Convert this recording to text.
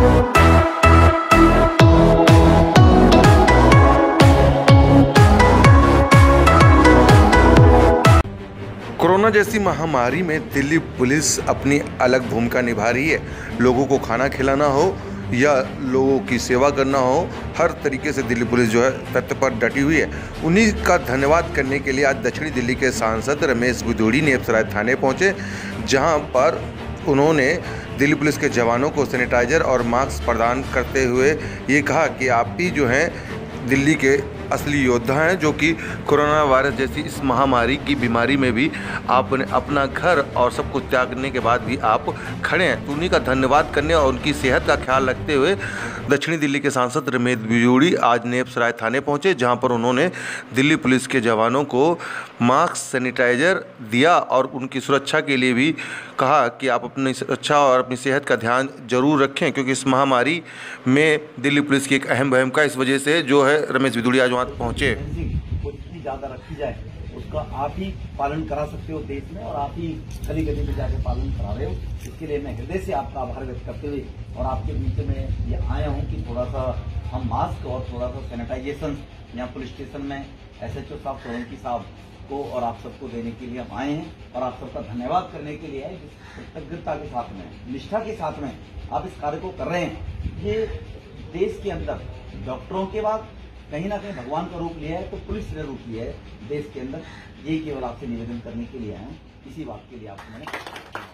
Corona जैसी महामारी में दिल्ली पुलिस अपनी अलग भूमिका निभा रही है। लोगों को खाना खिलाना हो या लोगों की सेवा करना हो, हर तरीके से दिल्ली पुलिस जो है तथ्य पर डटी हुई है। उन्हीं का धन्यवाद करने के लिए आज दक्षिणी दिल्ली के सांसद रमेश बिदूड़ी नेपसराय थाने पहुँचे, जहाँ पर उन्होंने दिल्ली पुलिस के जवानों को सैनिटाइजर और मास्क प्रदान करते हुए ये कहा कि आप भी जो हैं दिल्ली के असली योद्धा हैं, जो कि कोरोना वायरस जैसी इस महामारी की बीमारी में भी आपने अपना घर और सब कुछ त्यागने के बाद भी आप खड़े हैं। उन्हीं का धन्यवाद करने और उनकी सेहत का ख्याल रखते हुए दक्षिणी दिल्ली के सांसद रमेश बिजूड़ी आज नेपसराय थाने पहुँचे, जहाँ पर उन्होंने दिल्ली पुलिस के जवानों को मास्क, सैनिटाइजर दिया और उनकी सुरक्षा के लिए भी कहा कि आप अपनी सुरक्षा और अपनी सेहत का ध्यान ज़रूर रखें, क्योंकि इस महामारी में दिल्ली पुलिस की एक अहम भूमिका इस वजह से जो है। रमेश बिदुड़ी आज वहाँ पहुँचे। जितनी ज़्यादा रखी जाए, उसका आप ही पालन करा सकते हो देश में और आप ही गली गली में जाके पालन करा रहे हो। इसके लिए मैं हृदय से आपका आभार व्यक्त करते हुए और आपके बीच में ये आया हूँ कि थोड़ा सा हम मास्क और थोड़ा सा सैनिटाइजेशन, यहाँ पुलिस स्टेशन में एस एच ओ साहब, सोलंकी साहब को और आप सबको देने के लिए हम आए हैं और आप सबका धन्यवाद करने के लिए कृतज्ञता के साथ में, निष्ठा के साथ में आप इस कार्य को कर रहे हैं। ये देश के अंदर डॉक्टरों के बाद कहीं ना कहीं भगवान का रूप लिया है तो पुलिस ने रूप लिया है देश के अंदर। यही केवल आपसे निवेदन करने के लिए आए हैं। इसी बात के लिए आपको मैंने